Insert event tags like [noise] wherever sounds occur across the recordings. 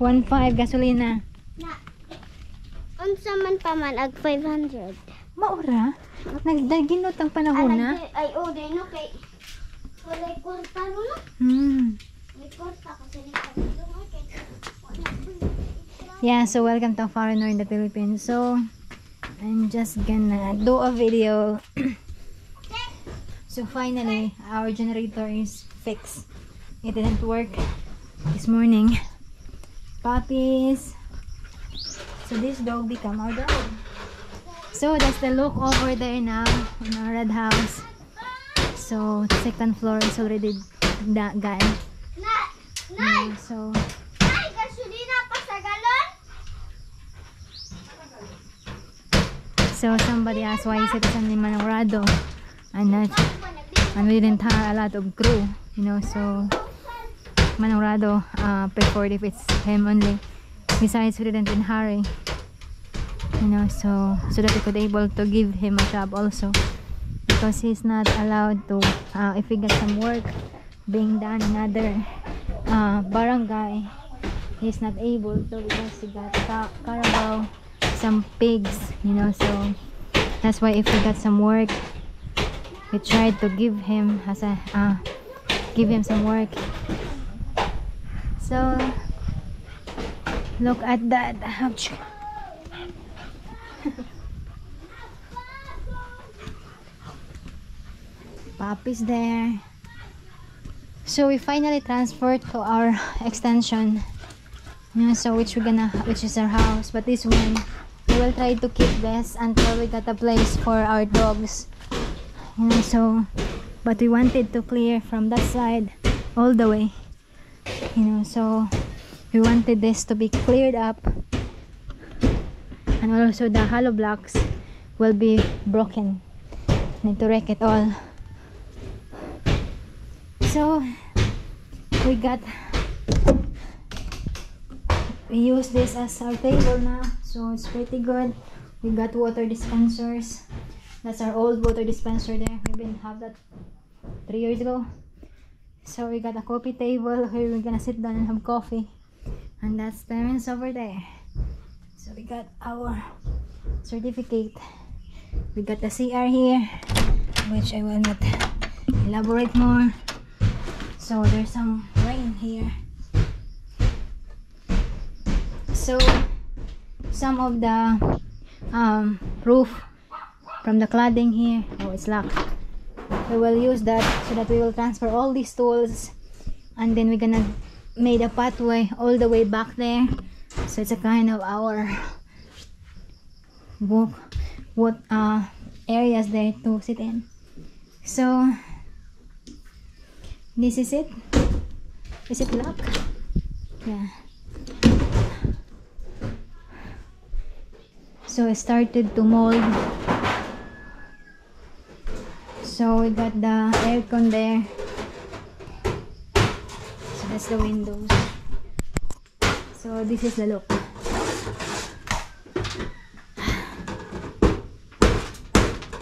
1.5 gasolina. Na. Unsa man pa man ag 500. Maura. Nagdaginot ang panahon na. Ay, oh, day no kay Walay kwarta no? Hmm. Yeah, so welcome to Foreigner in the Philippines. So, I'm just gonna do a video. [coughs] so finally, our generator is fixed. It didn't work this morning. Puppies. So this dog become our dog. So that's the look over there now in our red house. So second floor is already gone. Na, Yeah, so. So somebody asked why is it San Manurado and not and we didn't have a lot of crew, you know, so Manurado uh preferred if it's him only. Besides we didn't in hurry. You know, so so that we could able to give him a job also. Because he's not allowed to uh, if he got some work being done in other uh, barangay he's not able to because he got ca- carabao some pigs you know so that's why if we got some work we tried to give him as a uh, give him some work so look at that. Ouch. Puppies there. So we finally transferred to our extension. Yeah, so which we're gonna which is our house. But this one we will try to keep this until we got a place for our dogs. So but we wanted to clear from that side all the way you know so we wanted this to be cleared up. And also the hollow blocks will be broken. Need to wreck it all. So we got we use this as our table now so it's pretty good. We got water dispensers. That's our old water dispenser there. We didn't have that three years ago so we got a coffee table. Here we're gonna sit down and have coffee. And that's parents over there. So we got our certificate. We got the CR here which I will not elaborate more. So there's some rain here. So some of the um, roof from the cladding here. Oh it's locked we will use that so that we will transfer all these tools. And then we're gonna made a pathway all the way back there. So it's a kind of our book what uh areas there to sit in. So this is it. Is it locked? Yeah. So I started to mold so we got the aircon there. So that's the windows. So this is the look.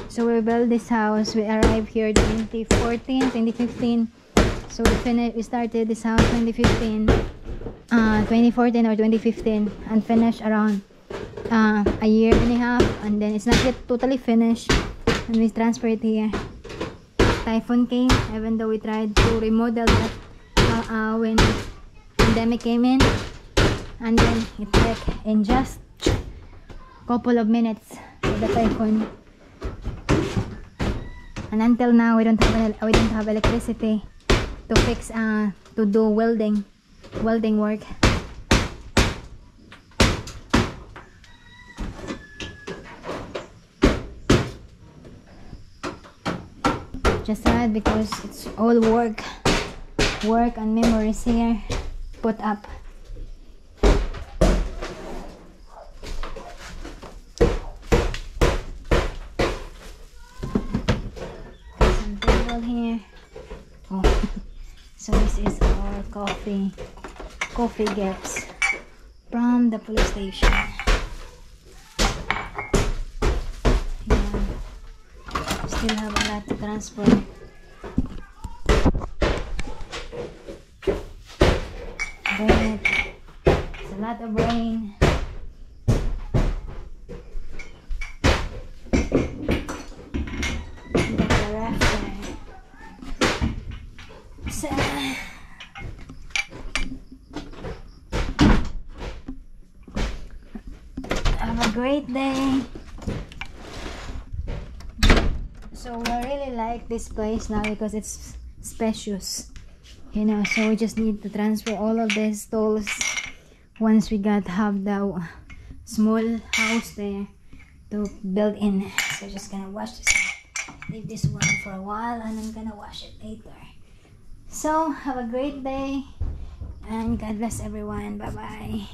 So we built this house. We arrived here 2014 2015 so we finished we started this house 2015 uh 2014 or 2015 and finished around uh, a year and a half. And then it's not yet totally finished. And we transferred it here typhoon came even though we tried to remodel that uh, uh, when pandemic came in and then it took in just couple of minutes with the typhoon and until now we don't have we don't have electricity to fix uh to do welding welding work just sad because it's all work. Work and memories here put up. Some table here. Oh [laughs] so this is our coffee coffee gifts from the police station yeah still have a lot to transfer bring it so a lot of rain. We got the ref there. So, have a great day. So we really like this place now because it's spacious. You know, so we just need to transfer all of these stalls once we got have the small house there to build in. So just gonna wash this. Leave this one for a while and I'm gonna wash it later. So have a great day and God bless everyone. Bye bye.